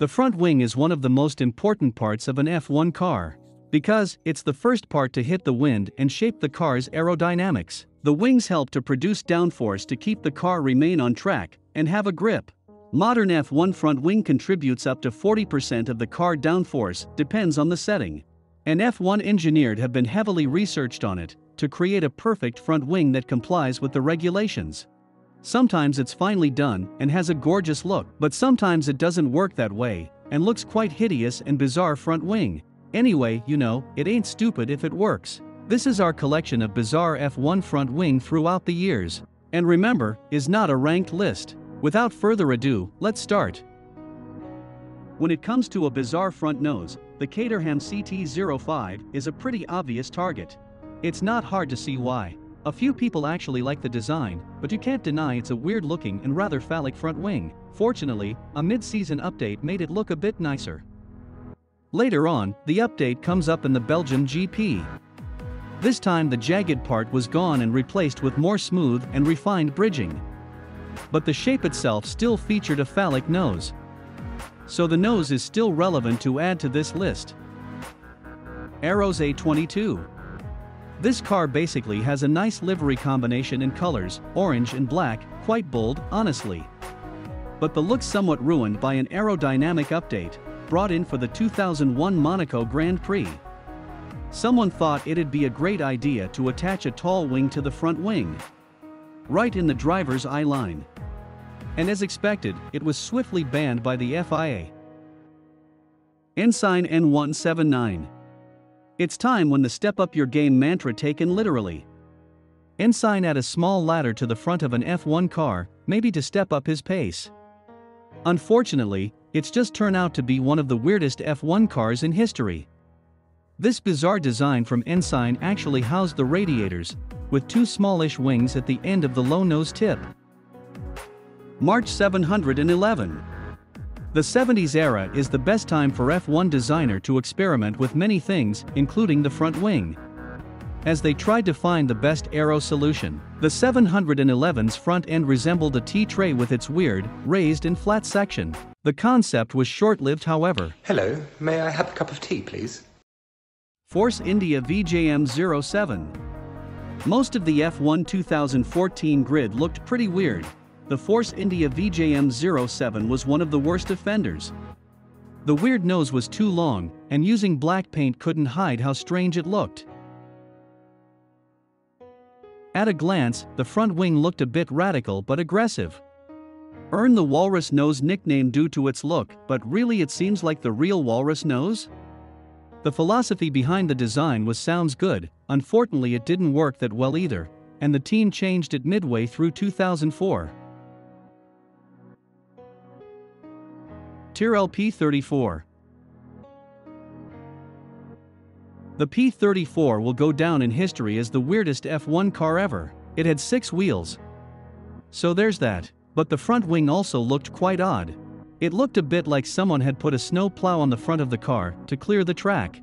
The front wing is one of the most important parts of an F1 car. Because it's the first part to hit the wind and shape the car's aerodynamics. The wings help to produce downforce to keep the car remain on track and have a grip. Modern F1 front wing contributes up to 40% of the car downforce, depends on the setting. And F1 engineered have been heavily researched on it to create a perfect front wing that complies with the regulations. Sometimes it's finely done and has a gorgeous look, but sometimes it doesn't work that way and looks quite hideous and bizarre front wing. Anyway, you know, it ain't stupid if it works. This is our collection of bizarre F1 front wing throughout the years. And remember, is not a ranked list. Without further ado, let's start. When it comes to a bizarre front nose, the Caterham CT05 is a pretty obvious target. It's not hard to see why. A few people actually like the design, but you can't deny it's a weird looking and rather phallic front wing. Fortunately, a mid-season update made it look a bit nicer. Later on, the update comes up in the Belgium GP. This time the jagged part was gone and replaced with more smooth and refined bridging. But the shape itself still featured a phallic nose. So the nose is still relevant to add to this list. Arrows A22 this car basically has a nice livery combination in colors, orange and black, quite bold, honestly. But the look's somewhat ruined by an aerodynamic update, brought in for the 2001 Monaco Grand Prix. Someone thought it'd be a great idea to attach a tall wing to the front wing. Right in the driver's eye line. And as expected, it was swiftly banned by the FIA. Ensign N179 it's time when the step up your game mantra taken literally. Ensign add a small ladder to the front of an F1 car, maybe to step up his pace. Unfortunately, it's just turned out to be one of the weirdest F1 cars in history. This bizarre design from Ensign actually housed the radiators, with two smallish wings at the end of the low nose tip. March 711 the 70s era is the best time for F1 designer to experiment with many things, including the front wing. As they tried to find the best aero solution, the 711's front end resembled a tea tray with its weird, raised and flat section. The concept was short-lived however. Hello, may I have a cup of tea please? Force India VJM 07 Most of the F1 2014 grid looked pretty weird, the Force India VJM07 was one of the worst offenders. The weird nose was too long, and using black paint couldn't hide how strange it looked. At a glance, the front wing looked a bit radical but aggressive. Earned the walrus nose nickname due to its look, but really it seems like the real walrus nose? The philosophy behind the design was sounds good, unfortunately it didn't work that well either, and the team changed it midway through 2004. Tyrrell P34 The P34 will go down in history as the weirdest F1 car ever. It had six wheels. So there's that. But the front wing also looked quite odd. It looked a bit like someone had put a snow plow on the front of the car to clear the track.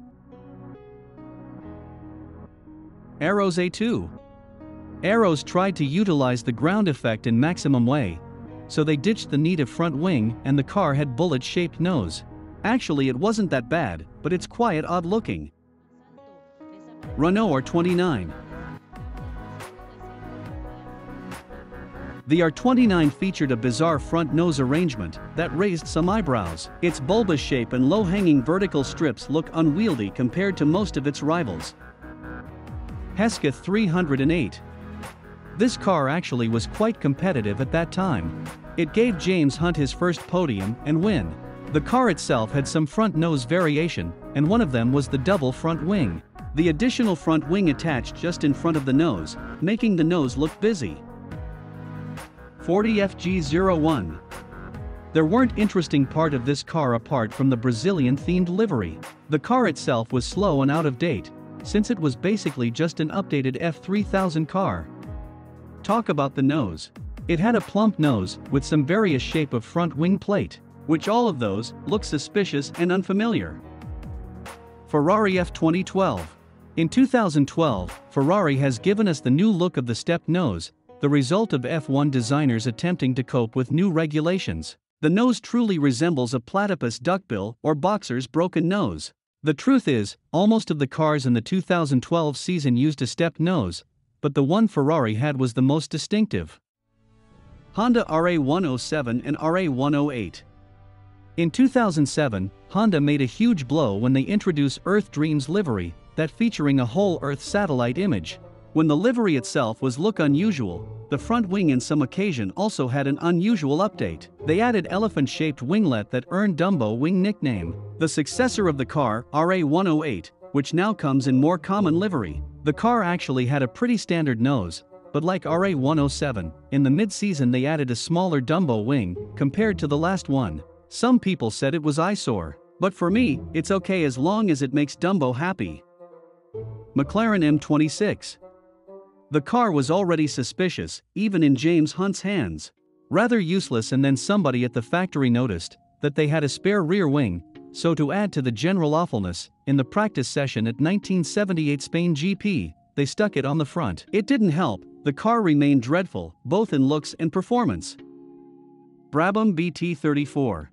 Arrows A2 Arrows tried to utilize the ground effect in maximum way, so they ditched the need of front wing and the car had bullet-shaped nose. Actually it wasn't that bad, but it's quiet odd looking. Renault R29 The R29 featured a bizarre front nose arrangement that raised some eyebrows. Its bulbous shape and low-hanging vertical strips look unwieldy compared to most of its rivals. Hesketh 308 this car actually was quite competitive at that time. It gave James Hunt his first podium and win. The car itself had some front nose variation, and one of them was the double front wing. The additional front wing attached just in front of the nose, making the nose look busy. Forti FG01 There weren't interesting part of this car apart from the Brazilian-themed livery. The car itself was slow and out of date, since it was basically just an updated F3000 car. Talk about the nose. It had a plump nose with some various shape of front wing plate, which all of those look suspicious and unfamiliar. Ferrari F 2012 In 2012, Ferrari has given us the new look of the step nose, the result of F1 designers attempting to cope with new regulations. The nose truly resembles a platypus duckbill or boxer's broken nose. The truth is, almost of the cars in the 2012 season used a stepped nose, but the one Ferrari had was the most distinctive. Honda RA107 and RA108 In 2007, Honda made a huge blow when they introduced Earth Dreams livery, that featuring a whole Earth satellite image. When the livery itself was look unusual, the front wing in some occasion also had an unusual update. They added elephant-shaped winglet that earned Dumbo wing nickname. The successor of the car, RA108, which now comes in more common livery. The car actually had a pretty standard nose, but like RA107, in the mid-season they added a smaller Dumbo wing, compared to the last one. Some people said it was eyesore, but for me, it's okay as long as it makes Dumbo happy. McLaren M26 the car was already suspicious, even in James Hunt's hands. Rather useless, and then somebody at the factory noticed that they had a spare rear wing, so to add to the general awfulness, in the practice session at 1978 Spain GP, they stuck it on the front. It didn't help, the car remained dreadful, both in looks and performance. Brabham BT34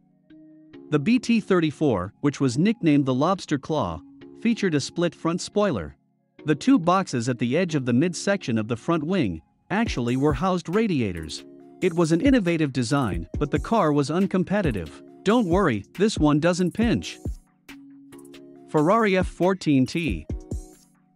The BT34, which was nicknamed the Lobster Claw, featured a split front spoiler. The two boxes at the edge of the midsection of the front wing actually were housed radiators. It was an innovative design, but the car was uncompetitive. Don't worry, this one doesn't pinch. Ferrari F14T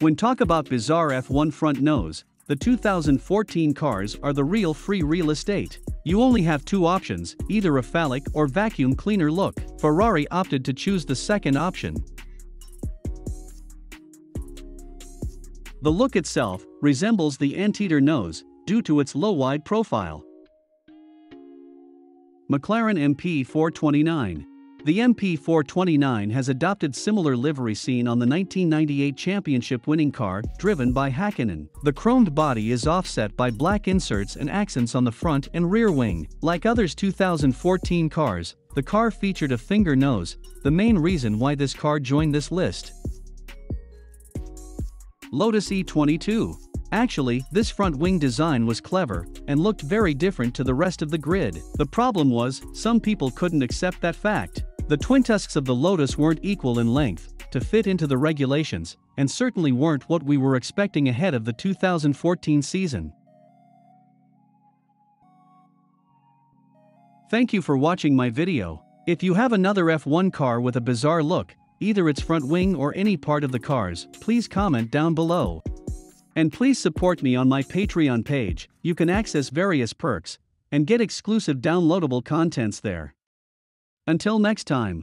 When talk about bizarre F1 front nose, the 2014 cars are the real free real estate. You only have two options, either a phallic or vacuum cleaner look. Ferrari opted to choose the second option, The look itself resembles the anteater nose due to its low wide profile. McLaren MP429 The MP429 has adopted similar livery seen on the 1998 championship winning car driven by Hakkinen. The chromed body is offset by black inserts and accents on the front and rear wing. Like others 2014 cars, the car featured a finger nose, the main reason why this car joined this list. Lotus E22. Actually, this front wing design was clever and looked very different to the rest of the grid. The problem was, some people couldn't accept that fact. The twin tusks of the Lotus weren't equal in length to fit into the regulations, and certainly weren't what we were expecting ahead of the 2014 season. Thank you for watching my video. If you have another F1 car with a bizarre look, either its front wing or any part of the cars, please comment down below. And please support me on my Patreon page, you can access various perks and get exclusive downloadable contents there. Until next time.